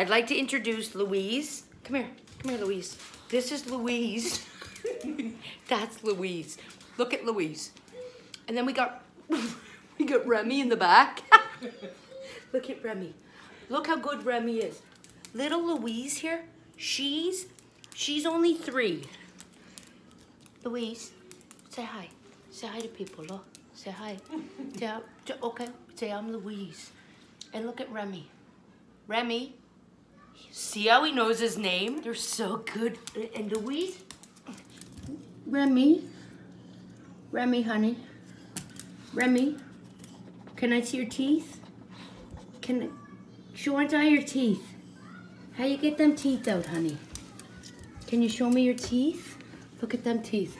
I'd like to introduce Louise. Come here, come here, Louise. This is Louise. That's Louise. Look at Louise. And then we got, we got Remy in the back. Look at Remy. Look how good Remy is. Little Louise here, she's, she's only three. Louise, say hi. Say hi to people, look. Say hi. Say, okay, say I'm Louise. And look at Remy. Remy, see how he knows his name? They're so good. And Louise? Remy? Remy, honey? Remy? Can I see your teeth? Can I, show want eye your teeth? How you get them teeth out, honey? Can you show me your teeth? Look at them teeth.